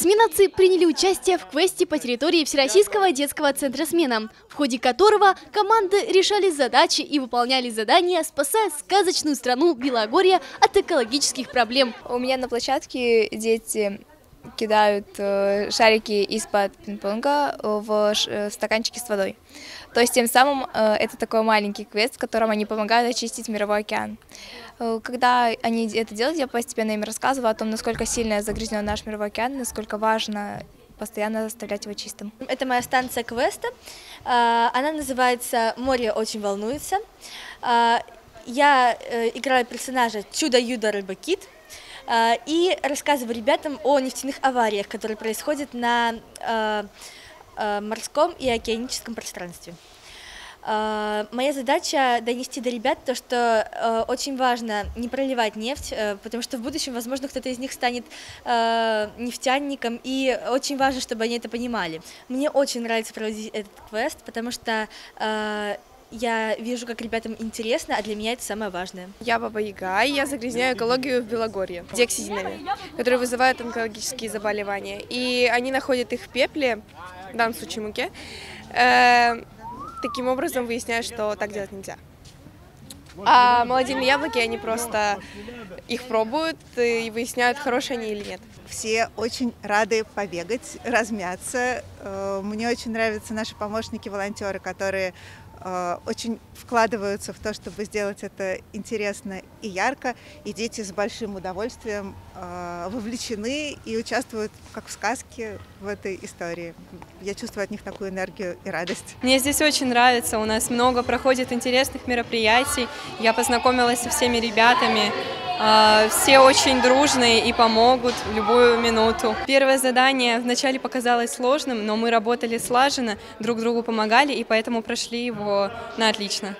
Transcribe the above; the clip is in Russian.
Сменовцы приняли участие в квесте по территории Всероссийского детского центра «Смена», в ходе которого команды решали задачи и выполняли задания, спасая сказочную страну Белогорья от экологических проблем. У меня на площадке дети кидают э, шарики из-под пинг-понга в э, стаканчики с водой. То есть тем самым э, это такой маленький квест, в котором они помогают очистить мировой океан. Когда они это делают, я постепенно им рассказываю о том, насколько сильно загрязнен наш мировой океан, насколько важно постоянно оставлять его чистым. Это моя станция квеста. Она называется «Море очень волнуется». Я играю персонажа Чудо-Юдо Рыба-Кит. А, и рассказываю ребятам о нефтяных авариях, которые происходят на а, а, морском и океаническом пространстве. Моя задача донести до ребят то, что очень важно не проливать нефть, потому что в будущем, возможно, кто-то из них станет нефтяником, и очень важно, чтобы они это понимали. Мне очень нравится проводить этот квест, потому что я вижу, как ребятам интересно, а для меня это самое важное. Я Баба Яга, и я загрязняю экологию в Белогорье диоксидинами, которые вызывают онкологические заболевания. И они находят их в пепле, в данном случае муке. Э, таким образом выясняют, что так делать нельзя. А молодильные яблоки, они просто их пробуют и выясняют, хорошие они или нет. Все очень рады побегать, размяться. Э, мне очень нравятся наши помощники-волонтеры, которые очень вкладываются в то, чтобы сделать это интересно и ярко, и дети с большим удовольствием э, вовлечены и участвуют, как в сказке, в этой истории. Я чувствую от них такую энергию и радость. Мне здесь очень нравится, у нас много проходит интересных мероприятий, я познакомилась со всеми ребятами, а, все очень дружные и помогут в любую минуту. Первое задание вначале показалось сложным, но мы работали слаженно, друг другу помогали и поэтому прошли его на отлично.